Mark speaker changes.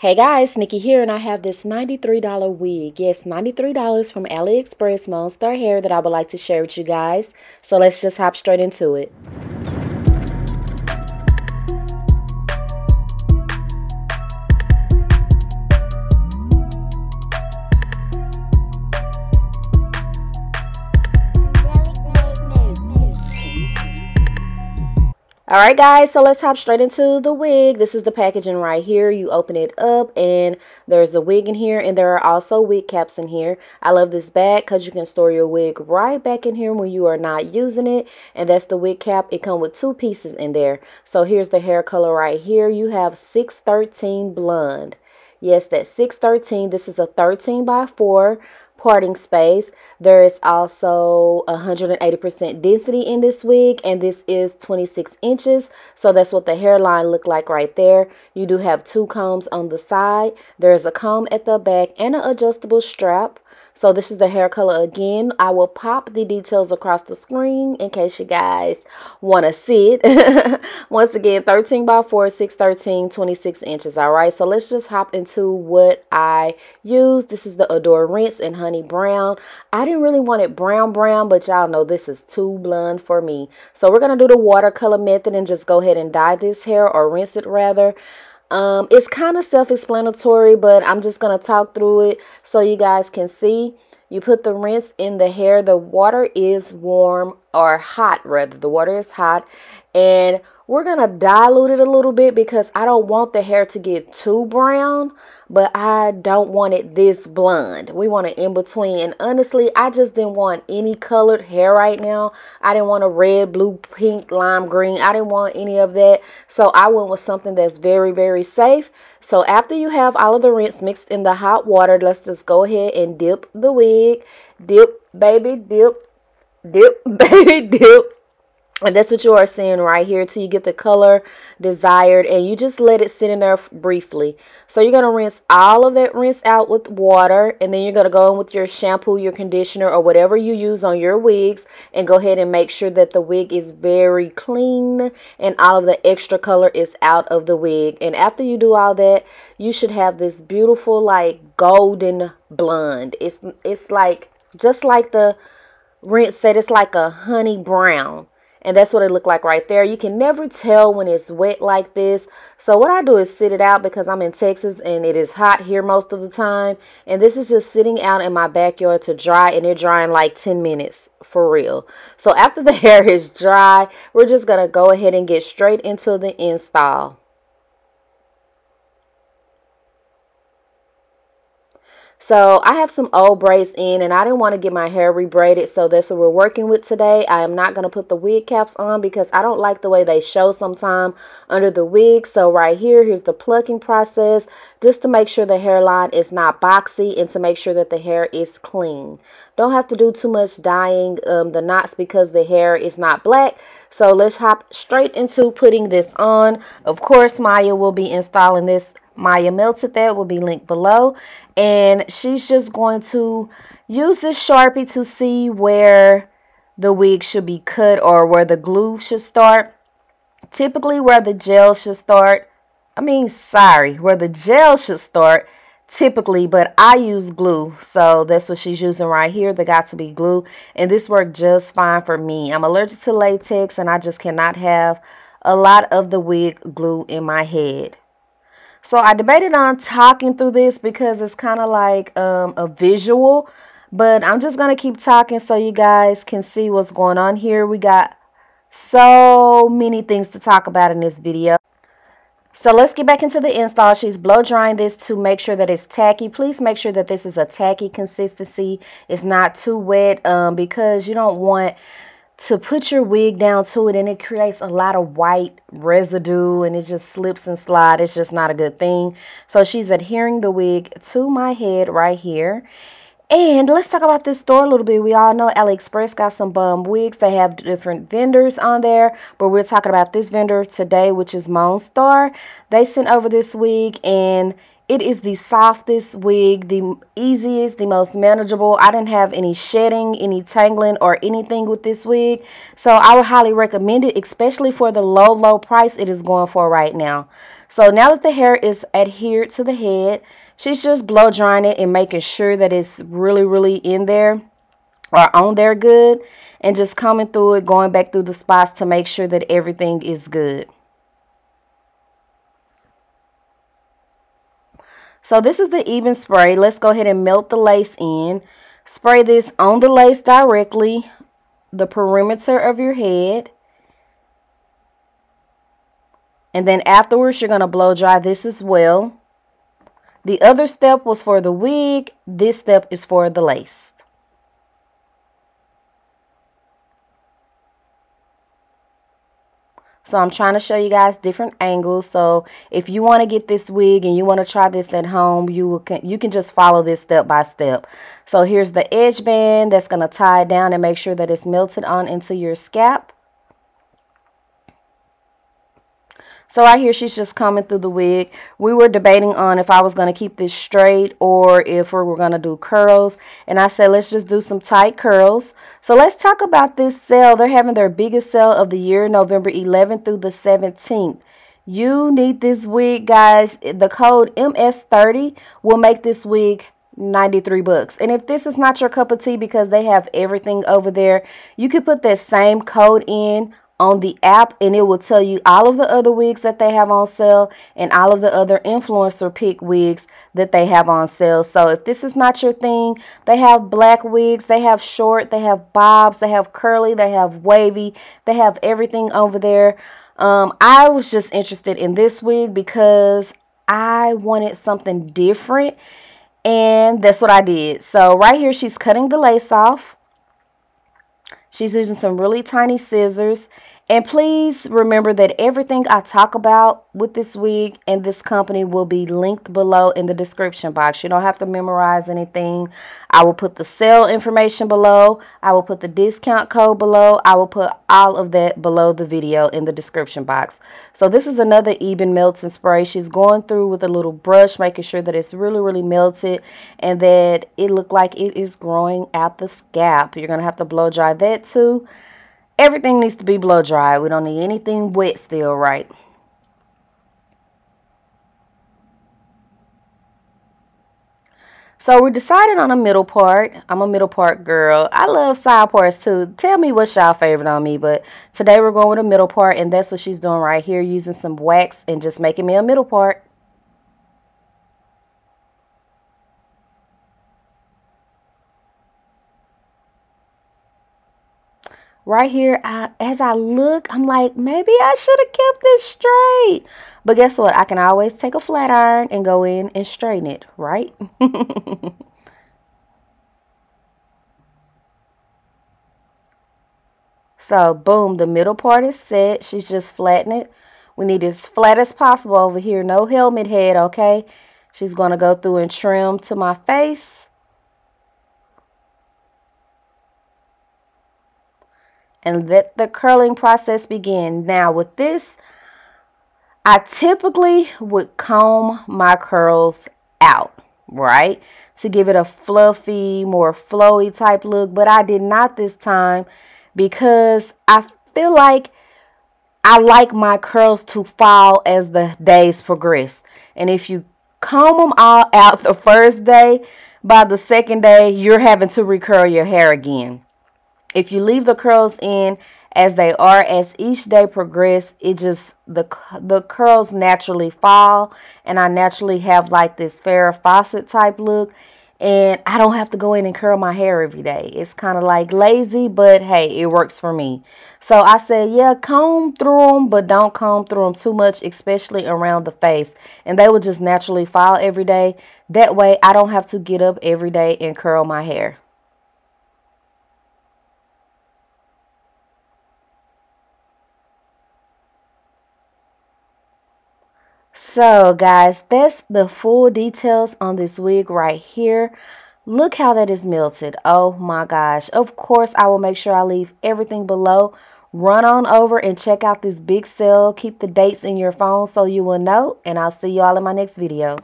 Speaker 1: Hey guys, Nikki here and I have this $93 wig. Yes, $93 from AliExpress Monstar Hair that I would like to share with you guys. So let's just hop straight into it. Alright guys, so let's hop straight into the wig. This is the packaging right here. You open it up and there's a wig in here and there are also wig caps in here. I love this bag because you can store your wig right back in here when you are not using it. And that's the wig cap. It comes with two pieces in there. So here's the hair color right here. You have 613 blonde. Yes, that's 613. This is a 13 by 4 parting space. There is also 180% density in this wig and this is 26 inches. So that's what the hairline look like right there. You do have two combs on the side. There's a comb at the back and an adjustable strap. So this is the hair color again. I will pop the details across the screen in case you guys want to see it. Once again, 13 by 4, 6, 13, 26 inches. All right, so let's just hop into what I use. This is the Adore Rinse in Honey Brown. I didn't really want it brown brown, but y'all know this is too blonde for me. So we're going to do the watercolor method and just go ahead and dye this hair or rinse it rather. Um, it's kind of self-explanatory, but I'm just going to talk through it so you guys can see. You put the rinse in the hair. The water is warm or hot, rather. The water is hot. And we're going to dilute it a little bit because I don't want the hair to get too brown, but I don't want it this blonde. We want it in between. And honestly, I just didn't want any colored hair right now. I didn't want a red, blue, pink, lime green. I didn't want any of that. So I went with something that's very, very safe. So after you have all of the rinse mixed in the hot water, let's just go ahead and dip the wig. Dip, baby, dip, dip, baby, dip and that's what you are seeing right here till you get the color desired and you just let it sit in there briefly. So you're going to rinse all of that rinse out with water and then you're going to go in with your shampoo your conditioner or whatever you use on your wigs and go ahead and make sure that the wig is very clean and all of the extra color is out of the wig. And after you do all that you should have this beautiful like golden blonde. It's it's like just like the rinse said it's like a honey brown and that's what it looked like right there. You can never tell when it's wet like this. So what I do is sit it out because I'm in Texas and it is hot here most of the time. And this is just sitting out in my backyard to dry and it drying like 10 minutes for real. So after the hair is dry, we're just going to go ahead and get straight into the install. So I have some old braids in and I didn't want to get my hair rebraided. So that's what we're working with today. I am not going to put the wig caps on because I don't like the way they show sometime under the wig. So right here, here's the plucking process just to make sure the hairline is not boxy and to make sure that the hair is clean. Don't have to do too much dyeing um, the knots because the hair is not black. So let's hop straight into putting this on. Of course, Myya will be installing this Myya Melted That will be linked below. And she's just going to use this Sharpie to see where the wig should be cut or where the glue should start. Typically where the gel should start. I mean, sorry, where the gel should start typically, but I use glue. So that's what she's using right here, the Got2b glue. And this worked just fine for me. I'm allergic to latex and I just cannot have a lot of the wig glue in my head. So I debated on talking through this because it's kind of like um, a visual. But I'm just going to keep talking so you guys can see what's going on here. We got so many things to talk about in this video. So let's get back into the install. She's blow drying this to make sure that it's tacky. Please make sure that this is a tacky consistency. It's not too wet um, because you don't want to put your wig down to it and it creates a lot of white residue and it just slips and slides. It's just not a good thing. So she's adhering the wig to my head right here. And let's talk about this store a little bit. We all know AliExpress got some bum wigs. They have different vendors on there. But we're talking about this vendor today, which is Monstar. They sent over this wig and it is the softest wig, the easiest, the most manageable. I didn't have any shedding, any tangling, or anything with this wig. So I would highly recommend it, especially for the low, low price it is going for right now. So now that the hair is adhered to the head, she's just blow drying it and making sure that it's really, really in there or on there good. And just coming through it, going back through the spots to make sure that everything is good. So this is the Ebin spray. Let's go ahead and melt the lace in. Spray this on the lace directly, the perimeter of your head. And then afterwards, you're going to blow dry this as well. The other step was for the wig. This step is for the lace. So I'm trying to show you guys different angles. So if you want to get this wig and you want to try this at home, you will can you can just follow this step by step. So here's the edge band that's going to tie it down and make sure that it's melted on into your scalp. So right here, she's just coming through the wig. We were debating on if I was going to keep this straight or if we were going to do curls. And I said, let's just do some tight curls. So let's talk about this sale. They're having their biggest sale of the year, November 11th through the 17th. You need this wig, guys. The code MS30 will make this wig 93 bucks. And if this is not your cup of tea because they have everything over there, you could put that same code in on the app and it will tell you all of the other wigs that they have on sale and all of the other influencer pick wigs that they have on sale. So if this is not your thing, they have black wigs, they have short, they have bobs, they have curly, they have wavy, they have everything over there. Um, I was just interested in this wig because I wanted something different and that's what I did. So right here, she's cutting the lace off. She's using some really tiny scissors. And please remember that everything I talk about with this wig and this company will be linked below in the description box. You don't have to memorize anything. I will put the sale information below. I will put the discount code below. I will put all of that below the video in the description box. So this is another Ebin Melting Spray. She's going through with a little brush, making sure that it's really, really melted and that it look like it is growing out the scalp. You're going to have to blow dry that too. Everything needs to be blow dry. We don't need anything wet still, right? So we decided on a middle part. I'm a middle part girl. I love side parts too. Tell me what's y'all favorite on me. But today we're going with a middle part. And that's what she's doing right here. Using some wax and just making me a middle part. Right here, I, as I look, I'm like, maybe I should have kept this straight. But guess what? I can always take a flat iron and go in and straighten it, right? so, boom, the middle part is set. She's just flattening it. We need it as flat as possible over here. No helmet head, okay? She's going to go through and trim to my face. And let the curling process begin. Now with this, I typically would comb my curls out, right? To give it a fluffy, more flowy type look, but I did not this time because I feel like I like my curls to fall as the days progress. And if you comb them all out the first day, by the second day, you're having to recurl your hair again. If you leave the curls in as they are as each day progress it just the the curls naturally fall and I naturally have like this Farrah Fawcett type look and I don't have to go in and curl my hair every day. It's kind of like lazy, but hey, it works for me. So I said, yeah, comb through them, but don't comb through them too much, especially around the face. And they will just naturally fall every day. That way, I don't have to get up every day and curl my hair. So guys, that's the full details on this wig right here. Look how that is melted. Oh my gosh. Of course, I will make sure I leave everything below. Run on over and check out this big sale. Keep the dates in your phone so you will know. And I'll see you all in my next video.